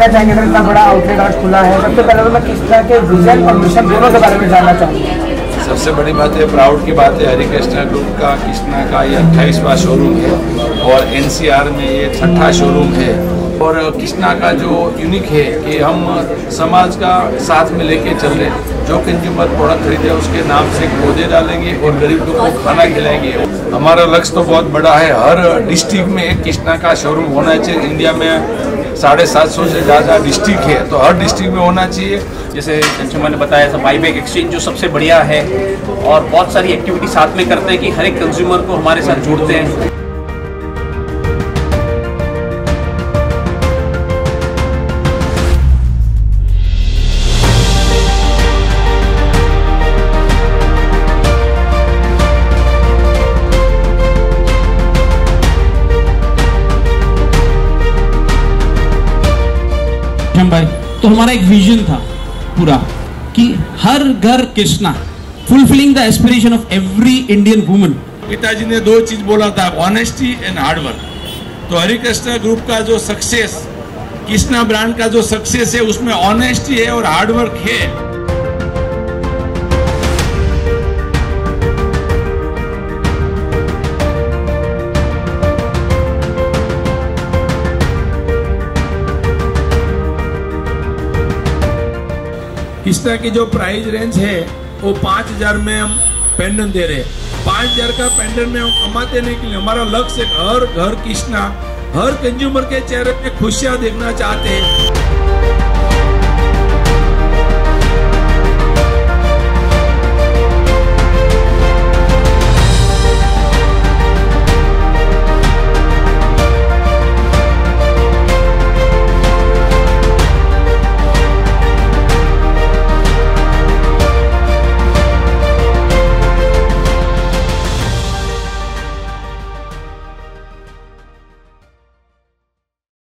क्या चाहेंगे अगर इतना बड़ा आउटलेट आज खुला है, सबसे पहले तो मैं किस तरह के विजन और मिशन दोनों के बारे में जानना चाहूँगा। सबसे बड़ी बात है प्राउड की बात है हरी कृष्णा ग्रुप का कृष्णा का ये अट्ठाईसवा शोरूम है और एनसीआर में ये छठा शोरूम है। और कृष्णा का जो यूनिक है कि हम समाज का साथ में लेके चल रहे। जो कंज्यूमर प्रोडक्ट खरीदे, उसके नाम से पौधे डालेंगे और गरीब लोगों को खाना खिलाएँगे। हमारा लक्ष्य तो बहुत बड़ा है, हर डिस्ट्रिक्ट में एक कृष्णा का शोरूम होना चाहिए। इंडिया में साढ़े सात सौ से ज़्यादा डिस्ट्रिक्ट है तो हर डिस्ट्रिक्ट में होना चाहिए। जैसे कंज्यूमर ने बताया था बाईबैक एक्सचेंज जो सबसे बढ़िया है, और बहुत सारी एक्टिविटी साथ में करते हैं कि हर एक कंज्यूमर को हमारे साथ जोड़ते हैं। भाई तो हमारा एक विजन था पूरा कि हर घर Krishna fulfilling the aspiration of every Indian woman पिताजी ने दो चीज़ बोला था ऑनेस्टी एंड हार्डवर्क तो हरिकृष्णा ग्रुप का जो सक्सेस कृष्णा ब्रांड का जो सक्सेस है, उसमें ऑनेस्टी है और हार्डवर्क है। कृष्णा की जो प्राइस रेंज है, वो पाँच हज़ार में हम पेंडन दे रहे हैं। पाँच हज़ार का पेंडन में हम कमाते नहीं के लिए हमारा लक्ष्य हर घर कृष्णा हर कंज्यूमर के चेहरे पे खुशियाँ देखना चाहते हैं।